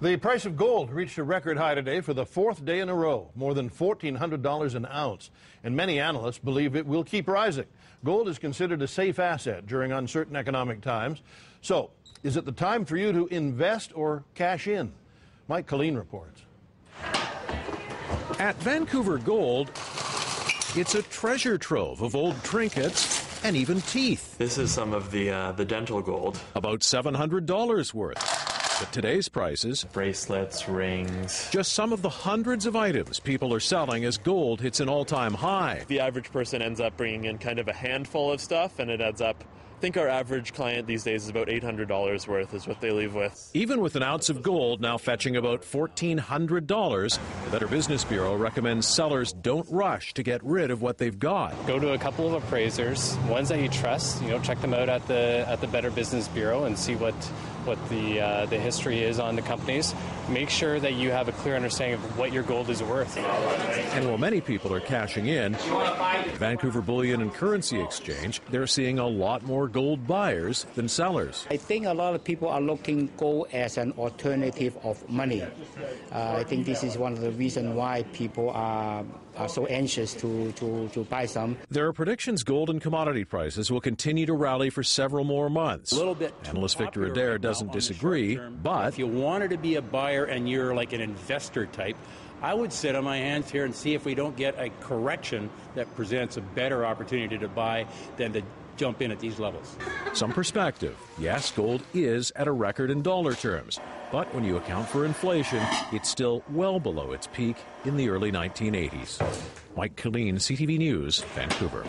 The price of gold reached a record high today for the fourth day in a row, more than $1,400 an ounce. And many analysts believe it will keep rising. Gold is considered a safe asset during uncertain economic times. So, is it the time for you to invest or cash in? Mike Killeen reports. At Vancouver Gold, it's a treasure trove of old trinkets and even teeth. This is some of the uh, the dental gold. About $700 worth. But today's prices bracelets, rings. Just some of the hundreds of items people are selling as gold hits an all time high. The average person ends up bringing in kind of a handful of stuff, and it adds up I think our average client these days is about $800 worth is what they leave with. Even with an ounce of gold now fetching about $1,400, the Better Business Bureau recommends sellers don't rush to get rid of what they've got. Go to a couple of appraisers, ones that you trust, you know, check them out at the at the Better Business Bureau and see what what the uh, the history is on the companies. Make sure that you have a clear understanding of what your gold is worth. And while many people are cashing in, Vancouver Bullion and Currency Exchange, they're seeing a lot more gold buyers than sellers. I think a lot of people are looking gold as an alternative of money. Uh, I think this is one of the reasons why people are, are so anxious to, to, to buy some. There are predictions gold and commodity prices will continue to rally for several more months. A little bit. Analyst Victor Adair doesn't disagree, but if you wanted to be a buyer and you're like an investor type, I would sit on my hands here and see if we don't get a correction that presents a better opportunity to buy than to jump in at these levels. Some perspective. Yes, gold is at a record in dollar terms, but when you account for inflation, it's still well below its peak in the early 1980s. Mike Killeen, CTV News, Vancouver.